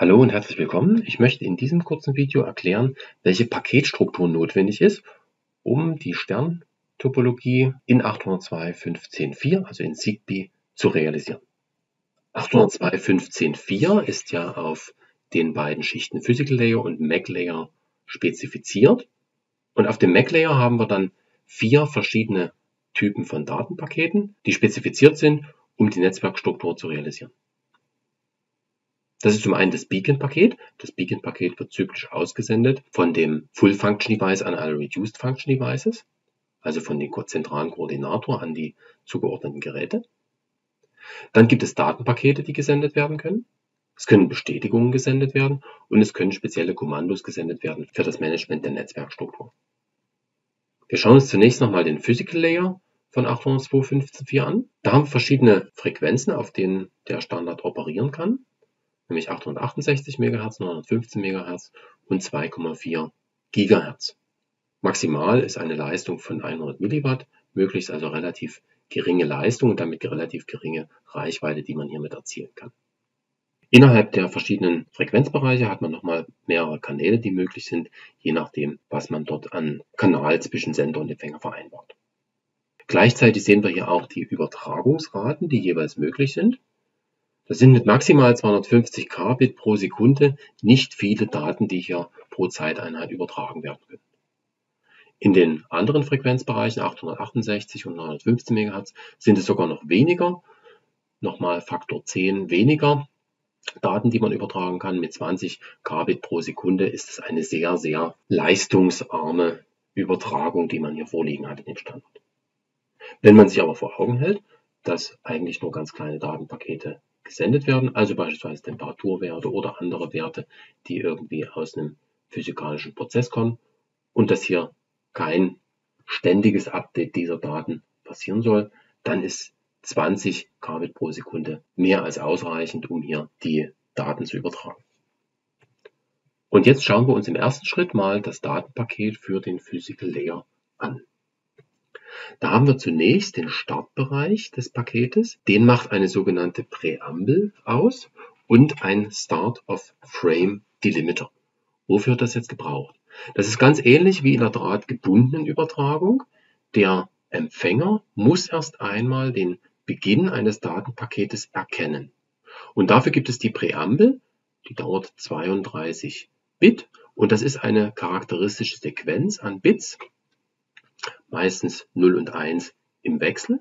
Hallo und herzlich willkommen. Ich möchte in diesem kurzen Video erklären, welche Paketstruktur notwendig ist, um die Sterntopologie in 802.15.4, also in ZigBee, zu realisieren. 802.15.4 ist ja auf den beiden Schichten Physical Layer und MAC Layer spezifiziert. Und auf dem MAC Layer haben wir dann vier verschiedene Typen von Datenpaketen, die spezifiziert sind, um die Netzwerkstruktur zu realisieren. Das ist zum einen das Beacon-Paket. Das Beacon-Paket wird zyklisch ausgesendet von dem Full-Function-Device an alle Reduced-Function-Devices, also von dem zentralen Koordinator an die zugeordneten Geräte. Dann gibt es Datenpakete, die gesendet werden können. Es können Bestätigungen gesendet werden und es können spezielle Kommandos gesendet werden für das Management der Netzwerkstruktur. Wir schauen uns zunächst nochmal den Physical Layer von 802.15.4 an. Da haben wir verschiedene Frequenzen, auf denen der Standard operieren kann nämlich 868 MHz, 915 MHz und 2,4 GHz. Maximal ist eine Leistung von 100 mW, möglichst also relativ geringe Leistung und damit relativ geringe Reichweite, die man hiermit erzielen kann. Innerhalb der verschiedenen Frequenzbereiche hat man nochmal mehrere Kanäle, die möglich sind, je nachdem, was man dort an Kanal zwischen Sender und Empfänger vereinbart. Gleichzeitig sehen wir hier auch die Übertragungsraten, die jeweils möglich sind. Das sind mit maximal 250 Kbit pro Sekunde nicht viele Daten, die hier pro Zeiteinheit übertragen werden können. In den anderen Frequenzbereichen 868 und 915 MHz sind es sogar noch weniger, nochmal Faktor 10 weniger Daten, die man übertragen kann. Mit 20 Kbit pro Sekunde ist es eine sehr, sehr leistungsarme Übertragung, die man hier vorliegen hat in dem Standard. Wenn man sich aber vor Augen hält, dass eigentlich nur ganz kleine Datenpakete gesendet werden, also beispielsweise Temperaturwerte oder andere Werte, die irgendwie aus einem physikalischen Prozess kommen und dass hier kein ständiges Update dieser Daten passieren soll, dann ist 20 Kbit pro Sekunde mehr als ausreichend, um hier die Daten zu übertragen. Und jetzt schauen wir uns im ersten Schritt mal das Datenpaket für den Physical Layer an. Da haben wir zunächst den Startbereich des Paketes. Den macht eine sogenannte Präambel aus und ein Start of Frame Delimiter. Wofür wird das jetzt gebraucht? Das ist ganz ähnlich wie in der drahtgebundenen Übertragung. Der Empfänger muss erst einmal den Beginn eines Datenpaketes erkennen. Und dafür gibt es die Präambel, die dauert 32 Bit und das ist eine charakteristische Sequenz an Bits, meistens 0 und 1 im Wechsel.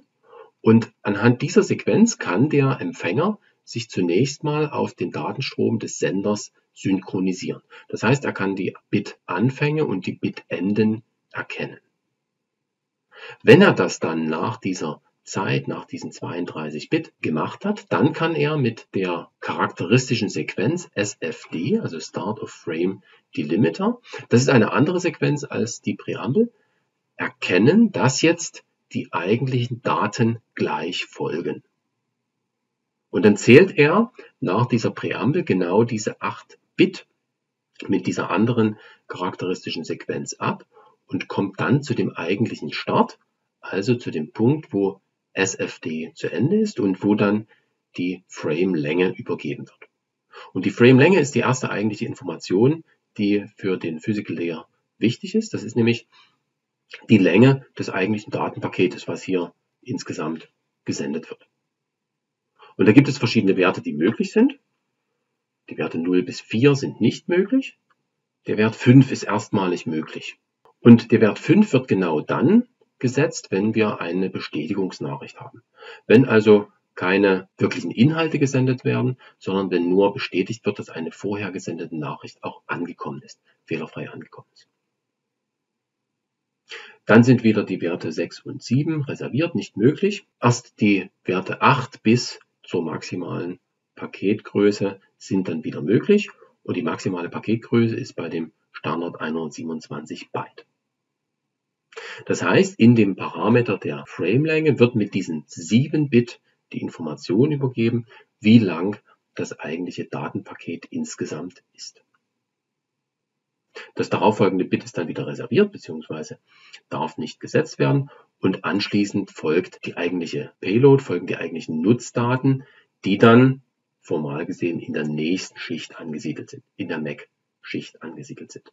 Und anhand dieser Sequenz kann der Empfänger sich zunächst mal auf den Datenstrom des Senders synchronisieren. Das heißt, er kann die Bit-Anfänge und die Bit-Enden erkennen. Wenn er das dann nach dieser Zeit, nach diesen 32 Bit gemacht hat, dann kann er mit der charakteristischen Sequenz SFD, also Start of Frame Delimiter, das ist eine andere Sequenz als die Präambel, erkennen, dass jetzt die eigentlichen Daten gleich folgen. Und dann zählt er nach dieser Präambel genau diese 8 Bit mit dieser anderen charakteristischen Sequenz ab und kommt dann zu dem eigentlichen Start, also zu dem Punkt, wo SFD zu Ende ist und wo dann die Frame-Länge übergeben wird. Und die Frame-Länge ist die erste eigentliche Information, die für den Physical Layer wichtig ist. Das ist nämlich die Länge des eigentlichen Datenpaketes, was hier insgesamt gesendet wird. Und da gibt es verschiedene Werte, die möglich sind. Die Werte 0 bis 4 sind nicht möglich. Der Wert 5 ist erstmalig möglich. Und der Wert 5 wird genau dann gesetzt, wenn wir eine Bestätigungsnachricht haben. Wenn also keine wirklichen Inhalte gesendet werden, sondern wenn nur bestätigt wird, dass eine vorher gesendete Nachricht auch angekommen ist, fehlerfrei angekommen ist. Dann sind wieder die Werte 6 und 7 reserviert, nicht möglich. Erst die Werte 8 bis zur maximalen Paketgröße sind dann wieder möglich und die maximale Paketgröße ist bei dem Standard 127 Byte. Das heißt, in dem Parameter der Framelänge wird mit diesen 7 Bit die Information übergeben, wie lang das eigentliche Datenpaket insgesamt ist. Das darauffolgende Bit ist dann wieder reserviert bzw. darf nicht gesetzt werden und anschließend folgt die eigentliche Payload, folgen die eigentlichen Nutzdaten, die dann formal gesehen in der nächsten Schicht angesiedelt sind, in der MAC-Schicht angesiedelt sind.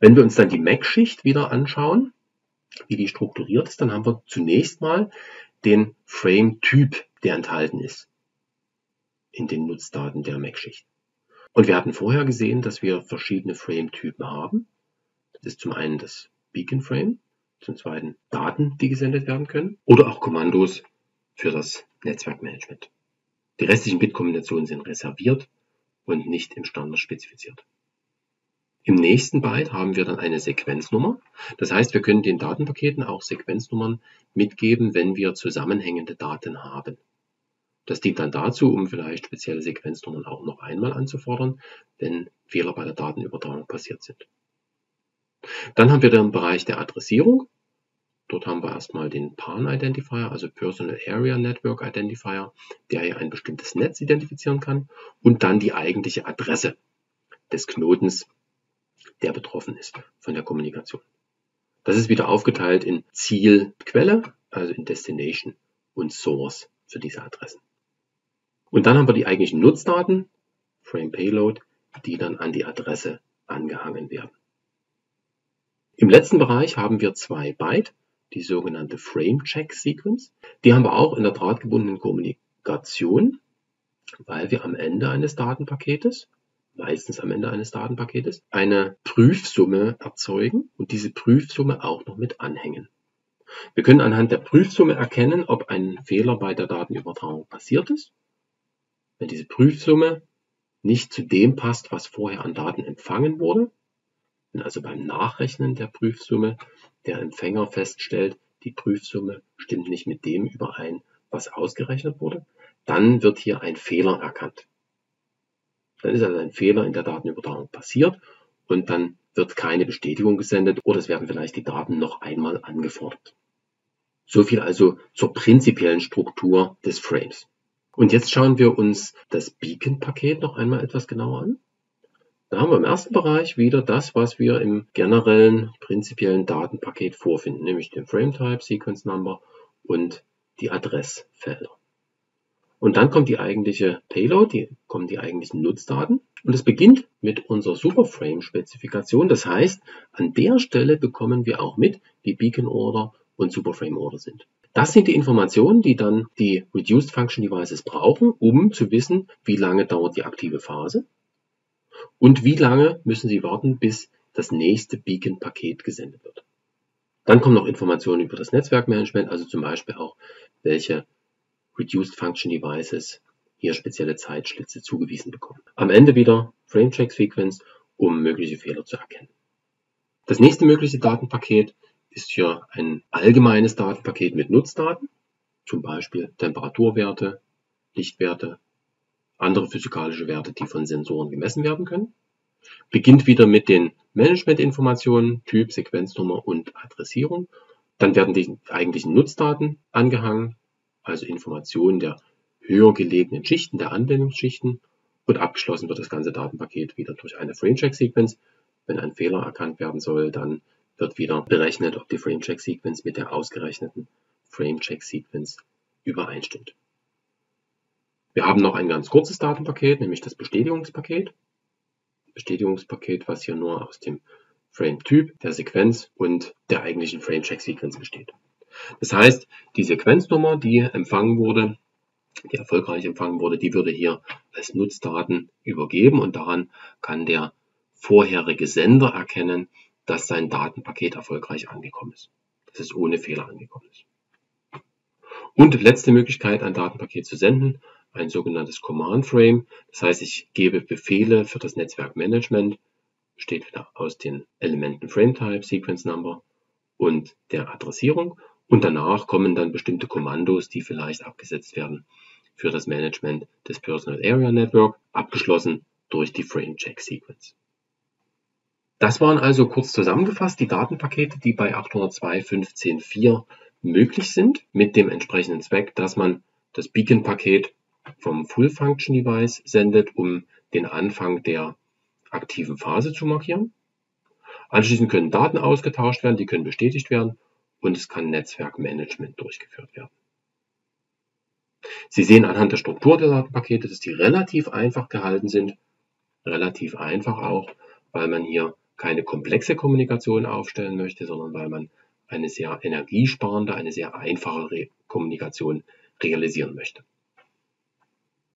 Wenn wir uns dann die MAC-Schicht wieder anschauen, wie die strukturiert ist, dann haben wir zunächst mal den Frame-Typ, der enthalten ist in den Nutzdaten der MAC-Schicht. Und wir hatten vorher gesehen, dass wir verschiedene Frame-Typen haben. Das ist zum einen das Beacon-Frame, zum zweiten Daten, die gesendet werden können oder auch Kommandos für das Netzwerkmanagement. Die restlichen Bitkombinationen sind reserviert und nicht im Standard spezifiziert. Im nächsten Byte haben wir dann eine Sequenznummer. Das heißt, wir können den Datenpaketen auch Sequenznummern mitgeben, wenn wir zusammenhängende Daten haben. Das dient dann dazu, um vielleicht spezielle Sequenznummern auch noch einmal anzufordern, wenn Fehler bei der Datenübertragung passiert sind. Dann haben wir den Bereich der Adressierung. Dort haben wir erstmal den PAN Identifier, also Personal Area Network Identifier, der hier ein bestimmtes Netz identifizieren kann und dann die eigentliche Adresse des Knotens, der betroffen ist von der Kommunikation. Das ist wieder aufgeteilt in Ziel, Quelle, also in Destination und Source für diese Adressen. Und dann haben wir die eigentlichen Nutzdaten, Frame Payload, die dann an die Adresse angehangen werden. Im letzten Bereich haben wir zwei Byte, die sogenannte Frame Check Sequence. Die haben wir auch in der drahtgebundenen Kommunikation, weil wir am Ende eines Datenpaketes, meistens am Ende eines Datenpaketes, eine Prüfsumme erzeugen und diese Prüfsumme auch noch mit anhängen. Wir können anhand der Prüfsumme erkennen, ob ein Fehler bei der Datenübertragung passiert ist wenn diese Prüfsumme nicht zu dem passt, was vorher an Daten empfangen wurde, wenn also beim Nachrechnen der Prüfsumme der Empfänger feststellt, die Prüfsumme stimmt nicht mit dem überein, was ausgerechnet wurde, dann wird hier ein Fehler erkannt. Dann ist also ein Fehler in der Datenübertragung passiert und dann wird keine Bestätigung gesendet oder es werden vielleicht die Daten noch einmal angefordert. So viel also zur prinzipiellen Struktur des Frames. Und jetzt schauen wir uns das Beacon-Paket noch einmal etwas genauer an. Da haben wir im ersten Bereich wieder das, was wir im generellen, prinzipiellen Datenpaket vorfinden, nämlich den Frame-Type, Sequence Number und die Adressfelder. Und dann kommt die eigentliche Payload, die kommen die eigentlichen Nutzdaten. Und es beginnt mit unserer Superframe-Spezifikation. Das heißt, an der Stelle bekommen wir auch mit, wie Beacon Order und Superframe Order sind. Das sind die Informationen, die dann die Reduced Function Devices brauchen, um zu wissen, wie lange dauert die aktive Phase und wie lange müssen sie warten, bis das nächste Beacon-Paket gesendet wird. Dann kommen noch Informationen über das Netzwerkmanagement, also zum Beispiel auch, welche Reduced Function Devices hier spezielle Zeitschlitze zugewiesen bekommen. Am Ende wieder Frame Check Sequence, um mögliche Fehler zu erkennen. Das nächste mögliche Datenpaket ist hier ein allgemeines Datenpaket mit Nutzdaten, zum Beispiel Temperaturwerte, Lichtwerte, andere physikalische Werte, die von Sensoren gemessen werden können. Beginnt wieder mit den Managementinformationen, Typ, Sequenznummer und Adressierung. Dann werden die eigentlichen Nutzdaten angehangen, also Informationen der höher gelegenen Schichten, der Anwendungsschichten. Und abgeschlossen wird das ganze Datenpaket wieder durch eine Framecheck-Sequenz. Wenn ein Fehler erkannt werden soll, dann wird wieder berechnet, ob die Framecheck-Sequenz mit der ausgerechneten Framecheck-Sequenz übereinstimmt. Wir haben noch ein ganz kurzes Datenpaket, nämlich das Bestätigungspaket. Bestätigungspaket, was hier nur aus dem Frame-Typ, der Sequenz und der eigentlichen Framecheck-Sequenz besteht. Das heißt, die Sequenznummer, die empfangen wurde, die erfolgreich empfangen wurde, die würde hier als Nutzdaten übergeben und daran kann der vorherige Sender erkennen, dass sein Datenpaket erfolgreich angekommen ist. Dass es ohne Fehler angekommen ist. Und letzte Möglichkeit, ein Datenpaket zu senden, ein sogenanntes Command Frame. Das heißt, ich gebe Befehle für das Netzwerkmanagement, besteht wieder aus den Elementen Frame Type, Sequence Number und der Adressierung. Und danach kommen dann bestimmte Kommandos, die vielleicht abgesetzt werden für das Management des Personal Area Network, abgeschlossen durch die Frame Check Sequence. Das waren also kurz zusammengefasst die Datenpakete, die bei 802.15.4 möglich sind, mit dem entsprechenden Zweck, dass man das Beacon-Paket vom Full Function Device sendet, um den Anfang der aktiven Phase zu markieren. Anschließend können Daten ausgetauscht werden, die können bestätigt werden und es kann Netzwerkmanagement durchgeführt werden. Sie sehen anhand der Struktur der Datenpakete, dass die relativ einfach gehalten sind. Relativ einfach auch, weil man hier keine komplexe Kommunikation aufstellen möchte, sondern weil man eine sehr energiesparende, eine sehr einfache Re Kommunikation realisieren möchte.